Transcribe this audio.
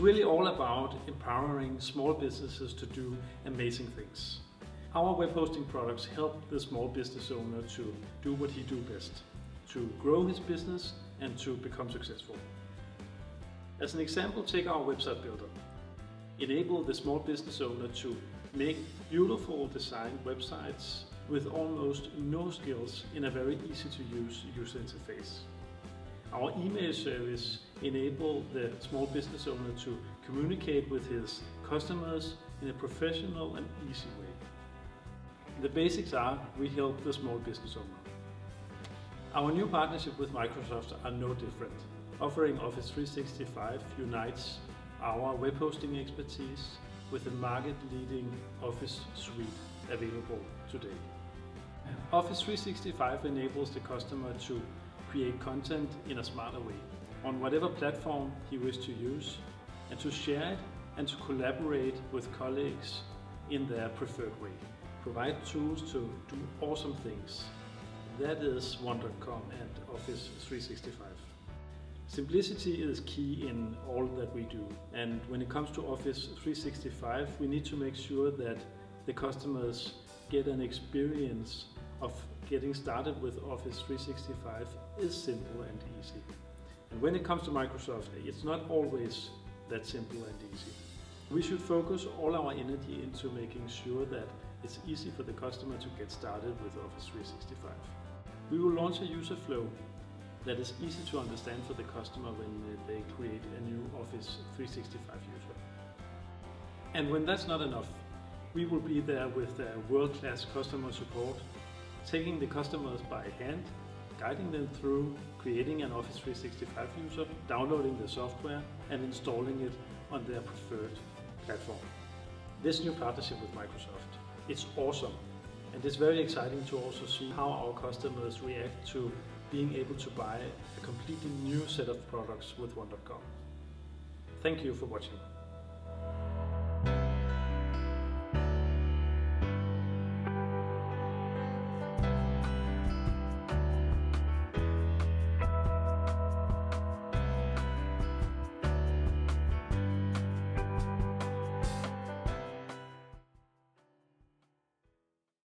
really all about empowering small businesses to do amazing things. Our web hosting products help the small business owner to do what he do best, to grow his business and to become successful. As an example, take our website builder. Enable the small business owner to make beautiful designed websites with almost no skills in a very easy to use user interface. Our email service enable the small business owner to communicate with his customers in a professional and easy way. The basics are we help the small business owner. Our new partnership with Microsoft are no different. Offering Office 365 unites our web hosting expertise with the market-leading Office suite available today. Office 365 enables the customer to create content in a smarter way on whatever platform he wishes to use and to share it and to collaborate with colleagues in their preferred way. Provide tools to do awesome things. That is One.com and Office 365. Simplicity is key in all that we do and when it comes to Office 365 we need to make sure that the customers get an experience of getting started with Office 365 is simple and easy. And when it comes to Microsoft, it's not always that simple and easy. We should focus all our energy into making sure that it's easy for the customer to get started with Office 365. We will launch a user flow that is easy to understand for the customer when uh, they create a new Office 365 user. And when that's not enough, we will be there with uh, world-class customer support taking the customers by hand, guiding them through creating an Office 365 user, downloading the software and installing it on their preferred platform. This new partnership with Microsoft, it's awesome and it's very exciting to also see how our customers react to being able to buy a completely new set of products with One.com. Thank you for watching.